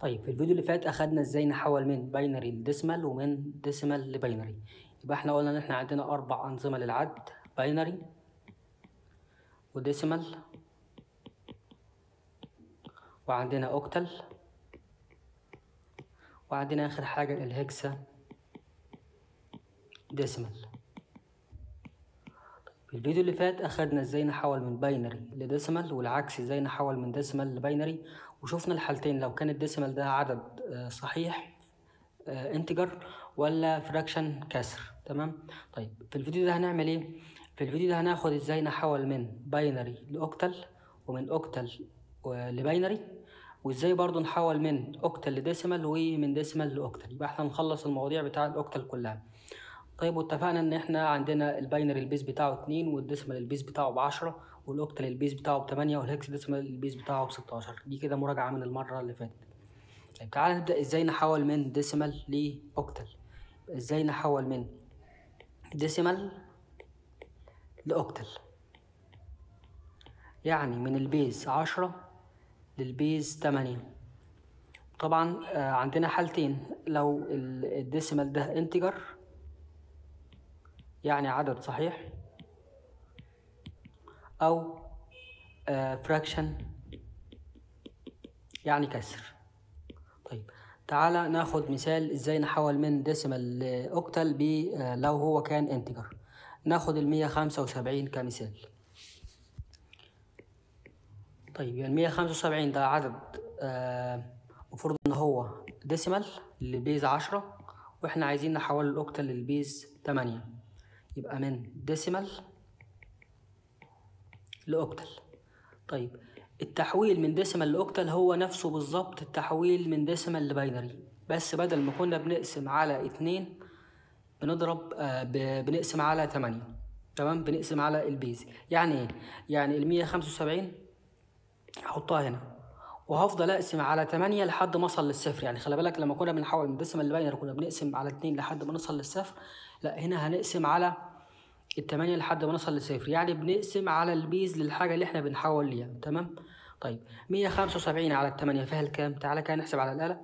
طيب في الفيديو اللي فات أخدنا إزاي نحول من binary ل decimal ومن decimal ل binary يبقى إحنا قلنا إن إحنا عندنا أربع أنظمة للعد binary و decimal وعندنا octal وعندنا آخر حاجة ال hexadecimal. في الفيديو اللي فات أخدنا إزاي نحول من binary ل decimal والعكس إزاي نحول من decimal ل binary وشفنا الحالتين لو كان ال decimal ده عدد آه، صحيح آه، integer ولا fraction كسر. تمام؟ طيب في الفيديو ده هنعمل إيه؟ في الفيديو ده هناخد إزاي نحول من binary ل octal ومن octal آه، ل binary وازاي برضو نحول من octal ل decimal ومن decimal ل octal يبقى إحنا نخلص المواضيع بتاع ال octal كلها. طيب واتفقنا ان إحنا عندنا ال binary ال base بتاعه 2 وال decimal ال base بتاعه ب 10 وال octal ال base بتاعه ب 8 وال hexadecimal ال base بتاعه ب 16 دي كده مراجعة من المرة اللي فاتت. طيب تعالى نبدأ إزاي نحول من decimal ل octal إزاي نحول من decimal ل octal يعني من ال base 10 لل base 8 طبعا آه، عندنا حالتين. لو ال decimal ده integer يعني عدد صحيح أو fraction يعني كسر. طيب تعالى ناخد مثال إزاي نحول من decimal ل octal آه، لو هو كان integer ناخد المية خمسة وسبعين كمثال. طيب يعني المية خمسة وسبعين ده عدد آه، مفروض إن هو decimal لل base عشرة وإحنا عايزين نحوله ل octal لل base تمانية. يبقى من decimal ل octal طيب التحويل من decimal ل octal هو نفسه بالظبط التحويل من decimal ل binary. بس بدل ما كنا بنقسم على اتنين بنضرب آه بنقسم على تمانية. تمام؟ بنقسم على ال base يعني إيه؟ يعني المية خمسة وسبعين هحطها هنا. وهفضل أقسم على تمانية لحد ما اوصل للصفر. يعني خلي بالك لما كنا بنحول من decimal ل binary كنا بنقسم على اتنين لحد ما نوصل للصفر. لا هنا هنقسم على التمانية لحد ما نوصل لصفر. يعني بنقسم على ال base للحاجة اللي إحنا بنحول ليها تمام؟ طيب مية خمسة وسبعين على التمانية فيها الكام؟ تعالى كده نحسب على الآلة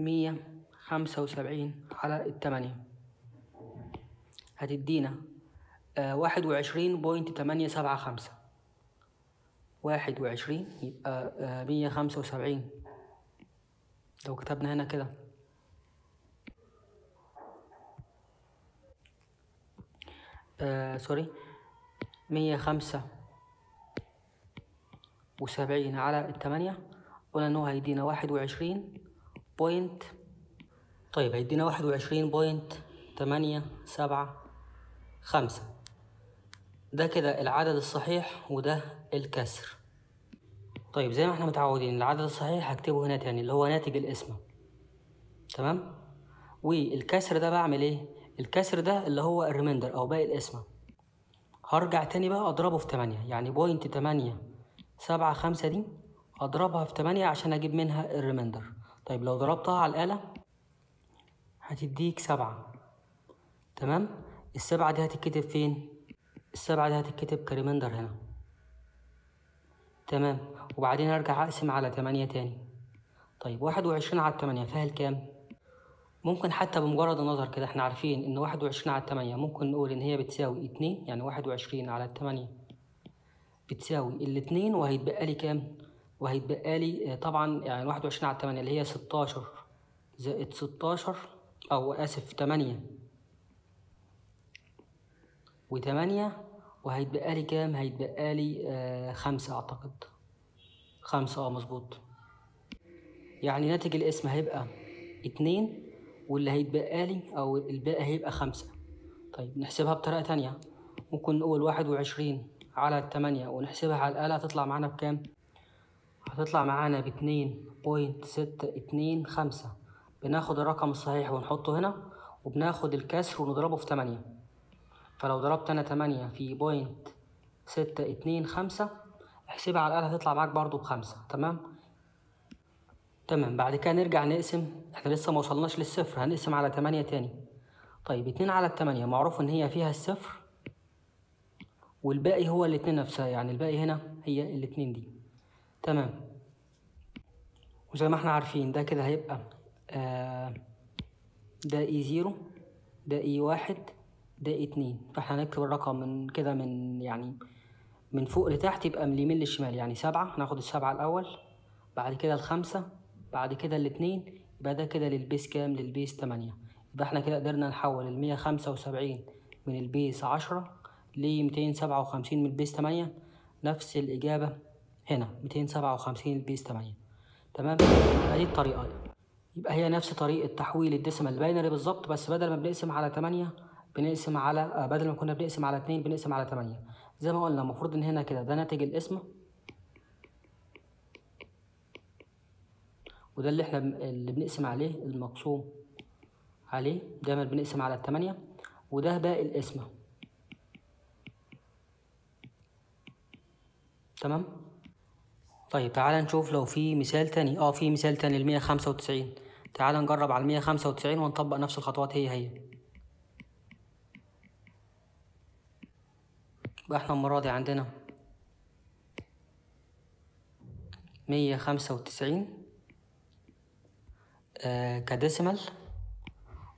مية خمسة وسبعين على التمانية. هتدينا آه واحد وعشرين point تمانية سبعة خمسة. واحد وعشرين يبقى آه مية خمسة وسبعين. لو كتبنا هنا كده. آه sorry مية خمسة وسبعين على التمانية. قلنا إن هو هيدينا واحد وعشرين point طيب هيدينا واحد وعشرين point تمانية سبعة خمسة. ده كده العدد الصحيح وده الكسر. طيب زي ما إحنا متعودين العدد الصحيح هكتبه هنا تاني اللي هو ناتج القسمة تمام؟ والكسر ده بعمل إيه؟ الكسر ده اللي هو ال remainder أو باقي القسمة. هرجع تاني بقى أضربه في تمانية يعني point تمانية سبعة خمسة دي أضربها في تمانية عشان أجيب منها ال remainder. طيب لو ضربتها على الآلة هتديك سبعة. تمام؟ السبعة دي هتتكتب فين؟ السبعة دي هتتكتب ك remainder هنا. تمام؟ وبعدين أرجع أقسم على تمانية تاني. طيب واحد وعشرين على التمانية فيها الكام؟ ممكن حتى بمجرد النظر كده إحنا عارفين إن واحد وعشرين على التمانية ممكن نقول إن هي بتساوي اتنين يعني واحد وعشرين على التمانية بتساوي الاتنين وهيتبقى لي كام؟ وهيتبقى لي آه، طبعا يعني واحد وعشرين على التمانية اللي هي ستاشر زائد ستاشر أو آسف تمانية وتمانية وهيتبقى لي كام؟ هيتبقى لي آه خمسة أعتقد. خمسة آه مظبوط. يعني ناتج الاسم هيبقى اتنين واللي هيتبقى لي أو الباقي هيبقى خمسة. طيب نحسبها بطريقة تانية. ممكن نقول واحد وعشرين على التمانية ونحسبها على الآلة هتطلع معانا بكام؟ هتطلع معانا باتنين point ستة اتنين خمسة. بناخد الرقم الصحيح ونحطه هنا وبناخد الكسر ونضربه في تمانية. فلو ضربت أنا تمانية في point ستة اتنين خمسة احسبها على الآلة هتطلع معاك برضو بخمسة تمام؟ تمام بعد كده نرجع نقسم. إحنا لسه ما وصلناش للصفر هنقسم على تمانية تاني. طيب اتنين على التمانية معروف إن هي فيها الصفر والباقي هو الاتنين نفسها يعني الباقي هنا هي الاتنين دي. تمام. وزي ما إحنا عارفين ده كده هيبقى آه ده A zero ده A واحد ده A اتنين. فإحنا هنكتب الرقم من كده من يعني من فوق لتحت يبقى من اليمين للشمال يعني سبعة. هناخد السبعة الأول بعد كده الخمسة بعد كده الاتنين يبقى ده كده لل base كام؟ لل base تمانية. يبقى إحنا كده قدرنا نحول المية خمسة وسبعين من ال base عشرة لميتين سبعة وخمسين من ال base تمانية. نفس الإجابة هنا ميتين سبعة وخمسين ال base تمانية. تمام؟ دي الطريقة يبقى هي نفس طريقة تحويل ال decimal ال binary بالظبط بس بدل ما بنقسم على تمانية بنقسم على بدل ما كنا بنقسم على اتنين بنقسم على تمانية. زي ما قلنا المفروض إن هنا كده ده ناتج القسم وده اللي إحنا اللي بنقسم عليه المقسوم عليه. دايما بنقسم على التمانية وده باقي القسمة. تمام؟ طيب تعال نشوف لو في مثال تاني. آه في مثال تاني المية خمسة وتسعين. تعال نجرب على المية خمسة وتسعين ونطبق نفس الخطوات هي هي. يبقى إحنا المرة دي عندنا مية خمسة وتسعين. آه ك decimal.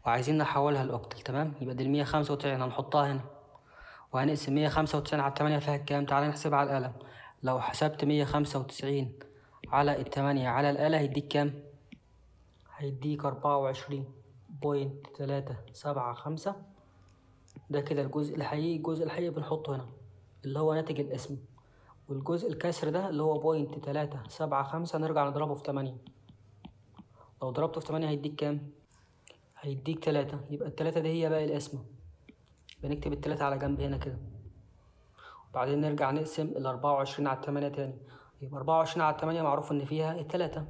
وعايزين نحولها ل octal تمام؟ يبقى دي المية خمسة وتسعين هنحطها هنا. وهنقسم مية خمسة وتسعين على التمانية فيها كام؟ تعالى نحسبها على القلم لو حسبت مية خمسة وتسعين على التمانية على الآلة هيديك كام؟ هيديك أربعة وعشرين point تلاتة سبعة خمسة. ده كده الجزء الحقيقي. الجزء الحقيقي بنحطه هنا اللي هو ناتج الاسم. والجزء الكسر ده اللي هو بوينت تلاتة سبعة خمسة نرجع نضربه في تمانية. لو ضربته في تمانية هيديك كام؟ هيديك تلاتة. يبقى التلاتة دي هي باقي القسمة بنكتب التلاتة على جنب هنا كده. وبعدين نرجع نقسم الأربعة وعشرين على التمانية تاني. يبقى أربعة وعشرين على التمانية معروف إن فيها التلاتة.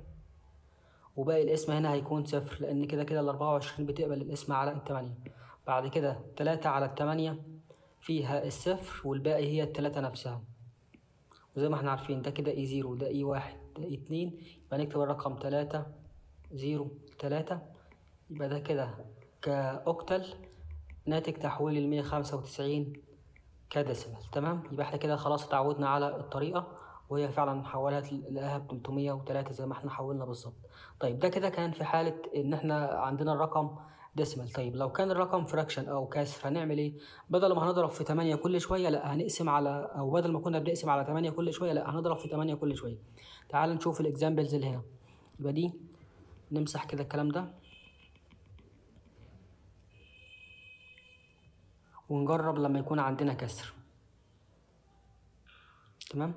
وباقي القسمة هنا هيكون صفر لأن كده كده الأربعة وعشرين بتقبل القسمة على التمانية. بعد كده تلاتة على التمانية فيها الصفر والباقي هي التلاتة نفسها. وزي ما إحنا عارفين ده كده a zero ده a واحد ده a اتنين. يبقى نكتب الرقم تلاتة. zero تلاتة يبقى ده كده ك octal ناتج تحويل المية خمسة وتسعين ك decimal. تمام؟ يبقى إحنا كده خلاص اتعودنا على الطريقة وهي فعلا حولت لقاها ب 303 زي ما إحنا حولنا بالظبط. طيب ده كده كان في حالة إن إحنا عندنا الرقم decimal. طيب لو كان الرقم fraction أو كسر هنعمل إيه؟ بدل ما هنضرب في 8 كل شوية لأ هنقسم على أو بدل ما كنا بنقسم على 8 كل شوية لأ هنضرب في 8 كل شوية. تعال نشوف ال examples اللي هنا. يبقى دي نمسح كده الكلام ده. ونجرب لما يكون عندنا كسر. تمام؟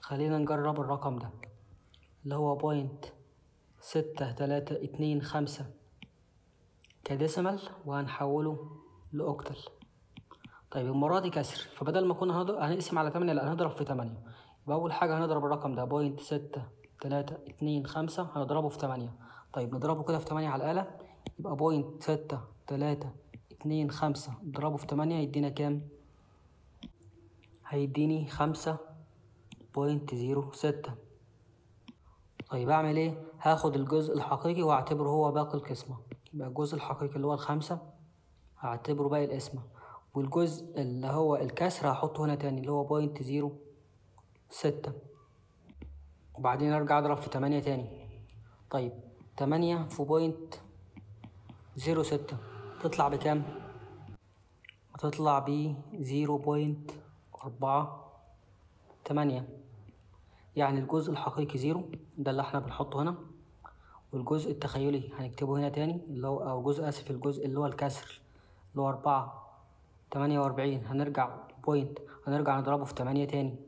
خلينا نجرب الرقم ده اللي هو point ستة تلاتة اتنين خمسة ك decimal وهنحوله ل octal طيب المرة دي كسر فبدل ما كنا هنقسم على تمانية لأ هنضرب في تمانية. يبقى أول حاجة هنضرب الرقم ده point ستة تلاتة اتنين خمسة هنضربه في تمانية. طيب نضربه كده في تمانية على الآلة يبقى point ستة تلاتة اتنين خمسة. نضربه في تمانية يدينا كام؟ هيديني خمسة point zero ستة. طيب أعمل إيه؟ هاخد الجزء الحقيقي وأعتبره هو باقي القسمة. يبقى الجزء الحقيقي اللي هو الخمسة هعتبره باقي القسمة. والجزء اللي هو الكسر هحطه هنا تاني اللي هو point zero. ستة. وبعدين أرجع أضرب في تمانية تاني. طيب تمانية في point zero ستة. تطلع بكام؟ هتطلع ب zero point أربعة تمانية. يعني الجزء الحقيقي zero ده اللي إحنا بنحطه هنا. والجزء التخيلي هنكتبه هنا تاني اللي هو أو جزء آسف الجزء اللي هو الكسر اللي هو أربعة تمانية وأربعين. هنرجع point هنرجع نضربه في تمانية تاني.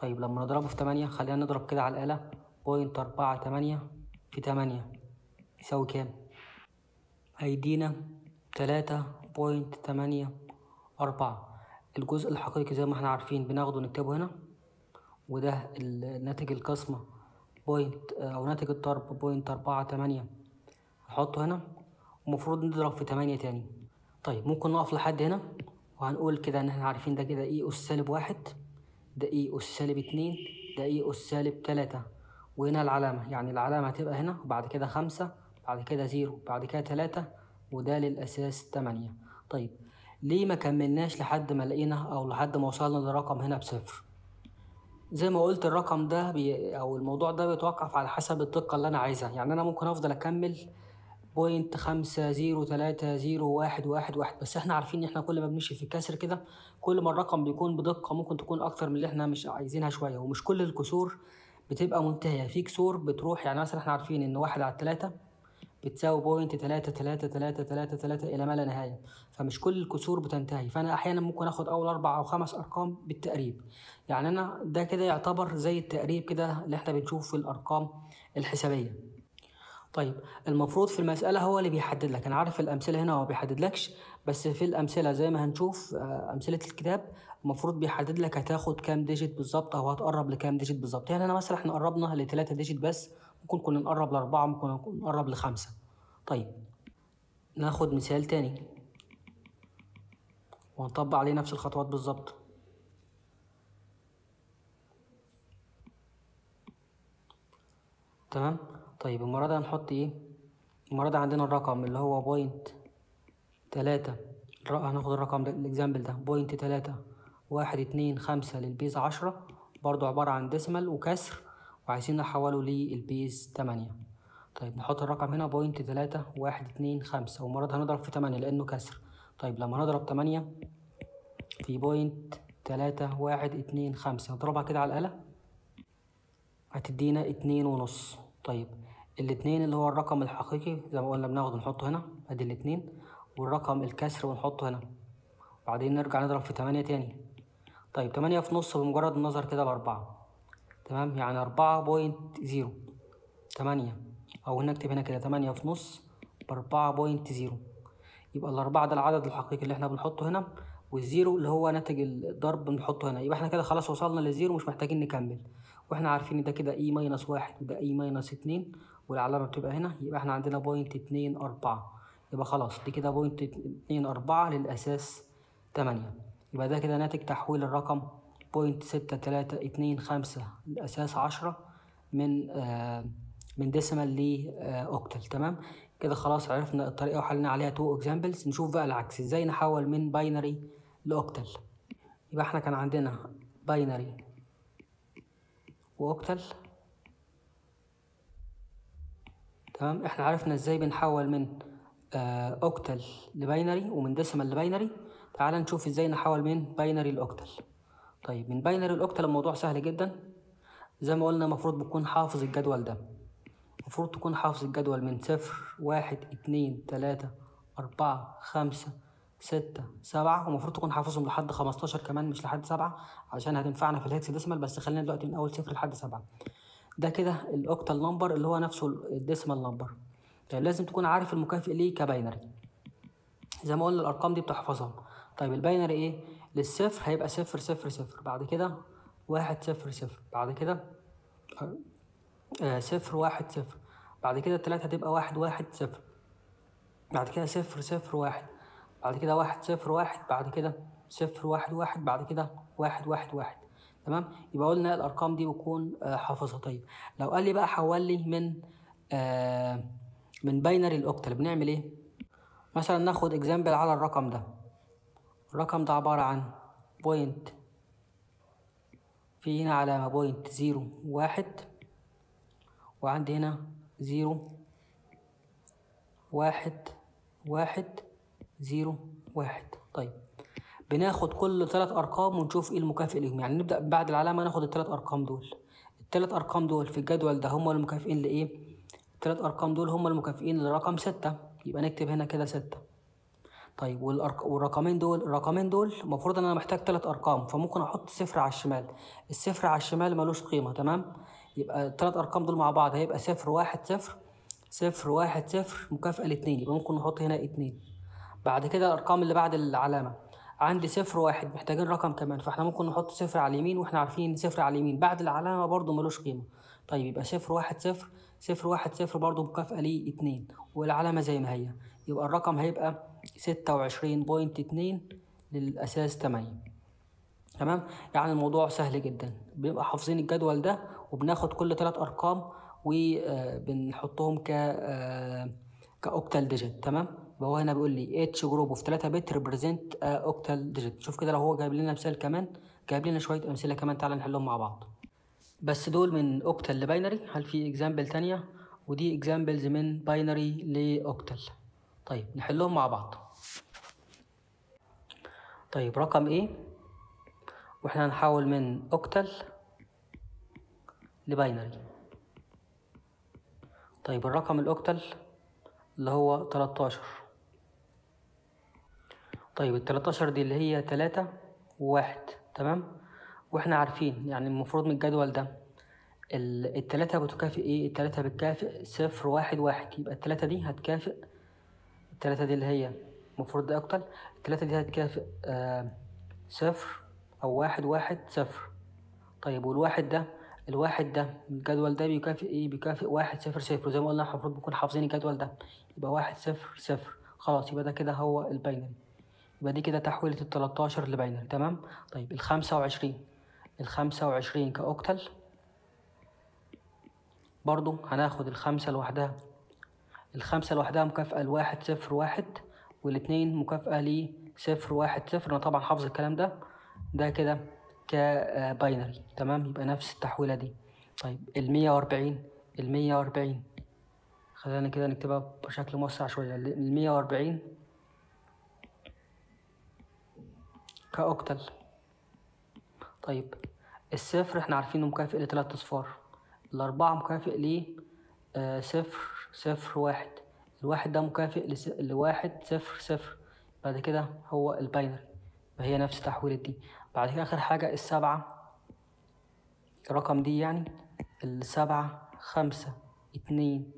طيب لما نضربه في تمانية خلينا نضرب كده على الآلة. point أربعة تمانية في تمانية. يساوي كام؟ هيدينا تلاتة point تمانية أربعة. الجزء الحقيقي زي ما إحنا عارفين بناخده نكتبه هنا. وده ناتج القسمة point أو ناتج الضرب point أربعة تمانية. نحطه هنا. ومفروض نضرب في تمانية تاني. طيب ممكن نقف لحد هنا؟ وهنقول كده إن إحنا عارفين ده كده a أس سالب واحد. ده a أس سالب اتنين ده a أس سالب تلاتة. وهنا العلامة يعني العلامة هتبقى هنا وبعد كده خمسة بعد كده zero بعد كده تلاتة وده للأساس تمانية. طيب ليه ما كملناش لحد ما لقينا أو لحد ما وصلنا للرقم هنا بصفر؟ زي ما قلت الرقم ده بي أو الموضوع ده بيتوقف على حسب الدقة اللي أنا عايزها. يعني أنا ممكن أفضل أكمل point خمسة zero تلاتة zero واحد واحد واحد. بس إحنا عارفين إن إحنا كل ما بنمشي في الكسر كده كل ما الرقم بيكون بدقة ممكن تكون أكتر من اللي إحنا مش عايزينها شوية. ومش كل الكسور بتبقى منتهية. في كسور بتروح يعني مثلا إحنا عارفين إن واحد على التلاتة بتساوي point تلاتة تلاتة تلاتة تلاتة تلاتة إلى ما لا نهاية. فمش كل الكسور بتنتهي. فأنا أحيانا ممكن آخد أول أربع أو خمس أرقام بالتقريب. يعني أنا ده كده يعتبر زي التقريب كده اللي إحنا بنشوف في الأرقام الحسابية. طيب المفروض في المسألة هو اللي بيحدد لك. أنا عارف الأمثلة هنا هو بيحددلكش بس في الأمثلة زي ما هنشوف آه، أمثلة الكتاب المفروض بيحدد لك هتاخد كام digit بالظبط أو هتقرب لكام digit بالظبط. يعني أنا مثلا إحنا قربنا لتلاتة digit بس ممكن كنا نقرب لأربعة ممكن نقرب لخمسة. طيب ناخد مثال تاني. ونطبق عليه نفس الخطوات بالظبط. تمام؟ طيب المرة دي هنحط إيه؟ المرة دي عندنا الرقم اللي هو point تلاتة. هناخد الرقم ده ال example ده point تلاتة واحد اتنين خمسة لل base عشرة. برضو عبارة عن decimal وكسر وعايزين نحوله لل base تمانية. طيب نحط الرقم هنا point تلاتة واحد اتنين خمسة. والمرة دي هنضرب في تمانية لأنه كسر. طيب لما نضرب تمانية في point تلاتة واحد اتنين خمسة. نضربها كده على الآلة. هتدينا اتنين ونص. طيب الاتنين اللي هو الرقم الحقيقي زي ما قلنا بناخده نحطه هنا ادي الاتنين والرقم الكسر ونحطه هنا. بعدين نرجع نضرب في تمانية تاني. طيب تمانية في نص بمجرد النظر كده بأربعة. تمام؟ يعني أربعة point zero. تمانية. أو نكتب هنا كده تمانية في نص بأربعة point zero. يبقى الأربعة ده العدد الحقيقي اللي إحنا بنحطه هنا وال zero اللي هو ناتج الضرب بنحطه هنا. يبقى إحنا كده خلاص وصلنا لل zero مش محتاجين نكمل. وإحنا عارفين ده كده اي minus واحد وده اي minus اتنين. والعلامة بتبقى هنا يبقى إحنا عندنا point اتنين أربعة. يبقى خلاص دي كده point اتنين أربعة للأساس تمانية. يبقى ده كده ناتج تحويل الرقم point ستة تلاتة اتنين خمسة لأساس عشرة من آه من decimal ل octal تمام؟ كده خلاص عرفنا الطريقة وحلنا عليها two examples نشوف بقى العكس إزاي نحول من binary ل octal يبقى إحنا كان عندنا binary و octal تمام؟ إحنا عرفنا إزاي بنحول من آه، octal ل binary ومن decimal ل binary تعال نشوف إزاي نحول من binary ل octal طيب من binary ل octal الموضوع سهل جدا. زي ما قلنا المفروض بتكون حافظ الجدول ده. المفروض تكون حافظ الجدول من صفر واحد اتنين تلاتة أربعة خمسة ستة سبعة. ومفروض تكون حافظهم لحد خمستاشر كمان مش لحد سبعة عشان هتنفعنا في ال hexadecimal بس خلينا دلوقتي من أول صفر لحد سبعة. ده كده ال octal number اللي هو نفسه ال decimal number طيب لازم تكون عارف المكافئ ليه ك binary زي ما قلنا الأرقام دي بتحفظها طيب ال binary إيه؟ للصفر هيبقى صفر صفر صفر. بعد كده واحد صفر صفر. بعد كده آه، صفر واحد صفر. بعد كده التلاتة هتبقى واحد واحد صفر. بعد كده صفر صفر واحد. بعد كده واحد صفر واحد. بعد كده صفر واحد واحد. بعد كده واحد واحد واحد. تمام؟ يبقى قلنا الأرقام دي بكون آه، حافظها. طيب لو قال لي بقى حول لي من آه من باينري الأوكتال بنعمل إيه؟ مثلا ناخد example على الرقم ده. الرقم ده عبارة عن point في هنا علامة point zero واحد وعندي هنا zero واحد واحد zero واحد. طيب بناخد كل ثلاث أرقام ونشوف إيه المكافئ ليهم. يعني نبدأ بعد العلامة ناخد الثلاث أرقام دول. الثلاث أرقام دول في الجدول ده هم المكافئين لإيه؟ الثلاث أرقام دول هم المكافئين لرقم ستة. يبقى نكتب هنا كده ستة. طيب والأرق... والرقمين دول الرقمين دول المفروض إن أنا محتاج ثلاث أرقام فممكن أحط صفر على الشمال. الصفر على الشمال ملوش قيمة تمام؟ يبقى الثلاث أرقام دول مع بعض هيبقى صفر واحد صفر صفر واحد صفر مكافأة لاتنين. يبقى ممكن نحط هنا اتنين. بعد كده الأرقام اللي بعد العلامة. عندي صفر واحد محتاجين رقم كمان فاحنا ممكن نحط صفر على اليمين وإحنا عارفين صفر على اليمين. بعد العلامة برضو ملوش قيمة. طيب يبقى صفر واحد صفر صفر واحد صفر برضو مكافأة ليه اتنين. والعلامة زي ما هي. يبقى الرقم هيبقى ستة وعشرين بوينت اتنين للأساس تمانية تمام؟ يعني الموضوع سهل جدا. بنبقى حافظين الجدول ده وبناخد كل ثلاث أرقام وبنحطهم ك آه، ك octal digit. تمام؟ يبقى هو هنا بيقول لي each group of 3 bit represent octal digit شوف كده لو هو جايب لنا مثال كمان جايب لنا شوية أمثلة كمان تعالى نحلهم مع بعض. بس دول من octal ل binary هل في example تانية؟ ودي examples من binary ل octal طيب نحلهم مع بعض. طيب رقم A وإحنا هنحول من octal ل binary طيب الرقم ال octal اللي هو 13 طيب ال 13 دي اللي هي تلاتة وواحد تمام؟ وإحنا عارفين يعني المفروض من الجدول ده ال- التلاتة بتكافئ إيه؟ التلاتة بتكافئ صفر واحد واحد. يبقى التلاتة دي هتكافئ التلاتة دي اللي هي المفروض ده octal. التلاتة دي هتكافئ آه صفر أو واحد واحد صفر. طيب والواحد ده الواحد ده الجدول ده بيكافئ إيه؟ بيكافئ واحد صفر صفر. زي ما قلنا المفروض بنكون حافظين الجدول ده. يبقى واحد صفر صفر. خلاص يبقى ده كده هو ال binary. يبقى دي كده تحويلة التلاتاشر ل binary تمام؟ طيب الخمسة وعشرين. الخمسة وعشرين ك octal برضو هناخد الخمسة لوحدها. الخمسة لوحدها مكافأة لواحد صفر واحد والاتنين مكافأة لصفر واحد صفر. أنا طبعا حافظ الكلام ده. ده كده كباينري تمام؟ يبقى نفس التحويلة دي. طيب المية وأربعين المية وأربعين. خلينا كده نكتبها بشكل موسع شوية. المية وأربعين كأوكتل. طيب الصفر إحنا عارفينه مكافئ لتلات أصفار. الأربعة مكافئ ل آه صفر صفر واحد. الواحد ده مكافئ. لواحد صفر صفر. بعد كده هو الباينري. فهي نفس تحويلة دي. بعد كده آخر حاجة السبعة. الرقم دي يعني السبعة خمسة اتنين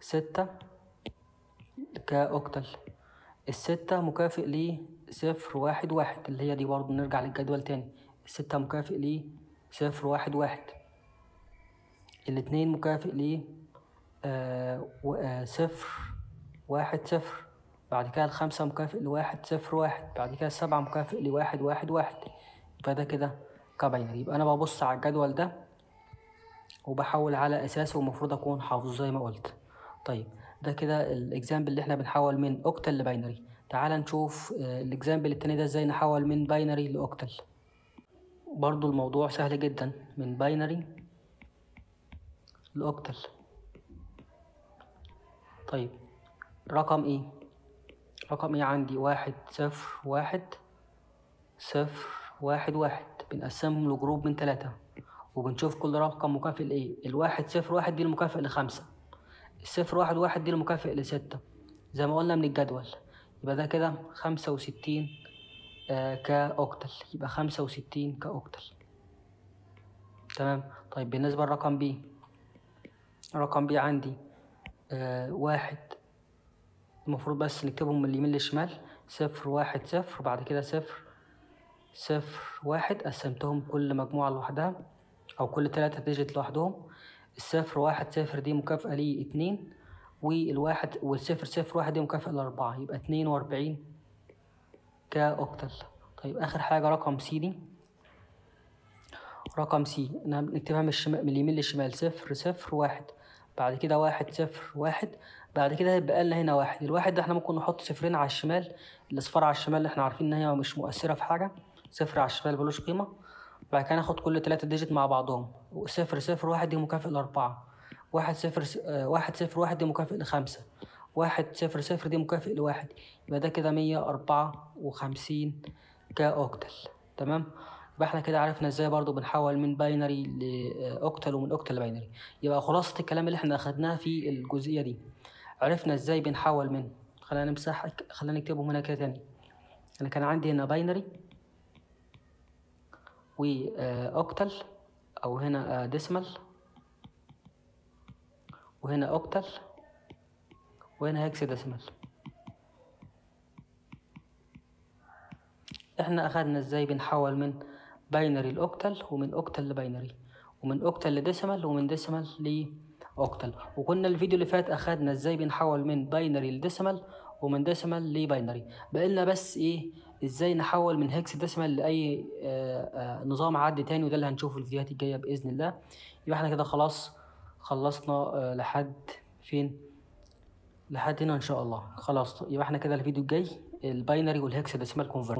ستة. كأوكتل. الستة مكافئ ل صفر واحد واحد اللي هي دي برضه نرجع للجدول تاني. الستة مكافئ ل صفر واحد واحد. الاتنين مكافئ ل آه آه صفر واحد صفر. بعد كده الخمسة مكافئ لواحد صفر واحد. بعد كده السبعة مكافئ لواحد واحد واحد يبقى ده كده ك binary يبقى أنا ببص على الجدول ده وبحول على أساسه ومفروض أكون حافظه زي ما قلت. طيب ده كده ال example اللي إحنا بنحول من octal ل binary تعال نشوف آه، ال example التاني ده إزاي نحول من binary ل octal برضو الموضوع سهل جدا. من binary ل octal طيب رقم A؟ رقم A عندي؟ واحد صفر واحد صفر واحد واحد. بنقسمهم ل group من ثلاثة وبنشوف كل رقم مكافئ لإيه؟ الواحد صفر واحد دي المكافئ لخمسة. الصفر واحد واحد دي المكافئ لستة. زي ما قلنا من الجدول. يبقى ده كده خمسة وستين آه كأوكتل. يبقى خمسة وستين كأوكتل. تمام؟ طيب بالنسبة لرقم بي. رقم بي عندي آه واحد. المفروض بس نكتبهم من اليمين للشمال. صفر واحد صفر بعد كده صفر. صفر واحد قسمتهم كل مجموعة لوحدها أو كل تلاتة digit لوحدهم. الصفر واحد صفر دي مكافأة لي اتنين والواحد والصفر صفر واحد دي مكافأة لأربعة يبقى اتنين وأربعين ك octal. طيب آخر حاجة رقم C دي. رقم C نكتبها من الشمال من اليمين للشمال صفر صفر واحد. بعد كده واحد صفر واحد. بعد كده هيبقى لنا هنا واحد. الواحد ده إحنا ممكن نحط صفرين على الشمال الاصفار على الشمال اللي إحنا عارفين إن هي مش مؤثرة في حاجة. صفر على الشمال ملوش قيمة. بعد كده ناخد كل تلاتة digit مع بعضهم. صفر صفر واحد دي مكافئ لأربعة واحد صفر. آه، واحد صفر واحد دي مكافئ لخمسة واحد صفر صفر دي مكافئ لواحد يبقى ده كده مية أربعة وخمسين ك octal. تمام؟ يبقى إحنا كده عرفنا إزاي برضو بنحول من binary ل octal ومن octal ل binary يبقى خلاصة الكلام اللي إحنا أخدناه في الجزئية دي عرفنا إزاي بنحول من. خلينا نمسح خلينا نكتبهم هنا كده تاني. أنا كان عندي هنا binary و octal أو هنا decimal وهنا octal وهنا hexadecimal إحنا اخدنا إزاي بنحول من binary ل octal ومن octal ل binary ومن octal ل decimal ومن decimal ل octal وكنا الفيديو اللي فات اخدنا إزاي بنحول من binary ل decimal ومن decimal ل binary. بقالنا بس إيه إزاي نحول من hexadecimal لأي آه آه نظام عد تاني وده اللي هنشوفه في الفيديوهات الجاية بإذن الله. يبقى إحنا كده خلاص خلصنا آه لحد فين؟ لحد هنا إن شاء الله. خلاص يبقى إحنا كده الفيديو الجاي ال binary وال hexadecimal convert